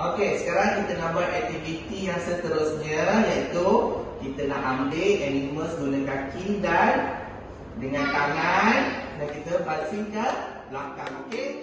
Okey, sekarang kita nak buat aktiviti yang seterusnya iaitu kita nak ambil animals guna kaki dan dengan tangan dan kita pasingkan belakang, okey?